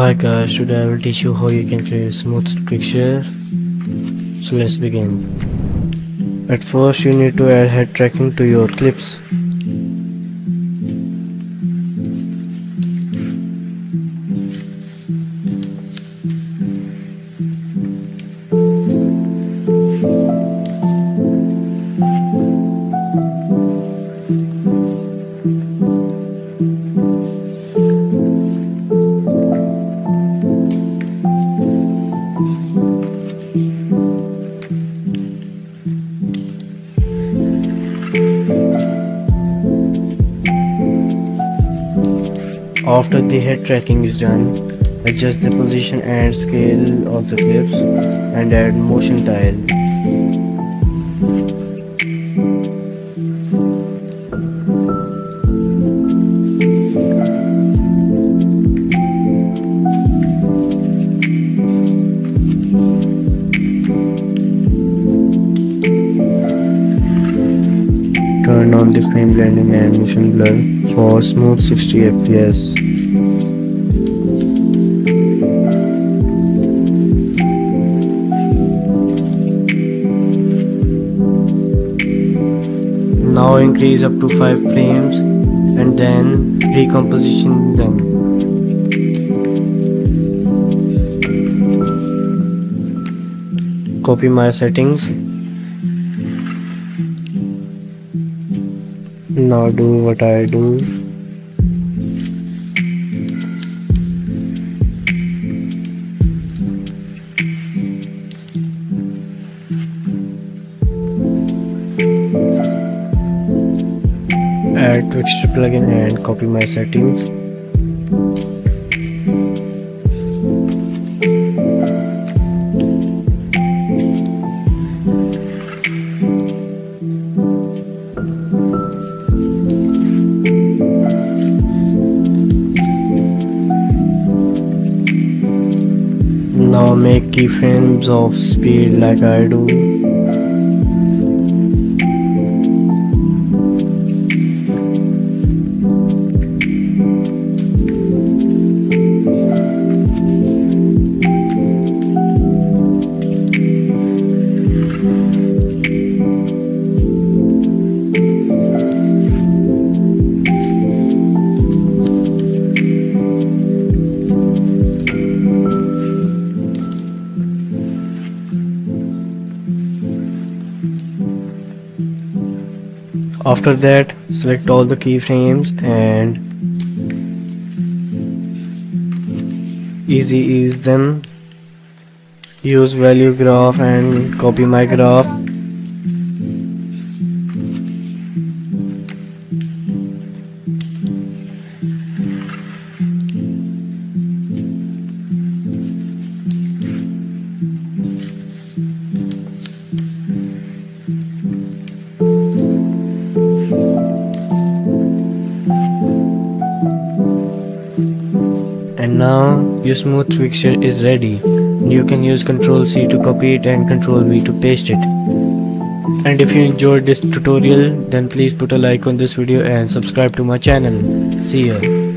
Hi guys, today I will teach you how you can create a smooth Twixtor. So let's begin. At first you need to add head tracking to your clips. After the head tracking is done, adjust the position and scale of the clips and add motion tile. Frame blending animation blur for smooth 60 fps. Now increase up to 5 frames and then recomposition them. Copy my settings now do what I do. Add Twixtor plugin and copy my settings Now make keyframes of speed like I do. After that, select all the keyframes and easy ease them. Use value graph and copy my graph. Now your smooth Twixtor is ready. You can use ctrl c to copy it and ctrl v to paste it. And if you enjoyed this tutorial then please put a like on this video and subscribe to my channel. See you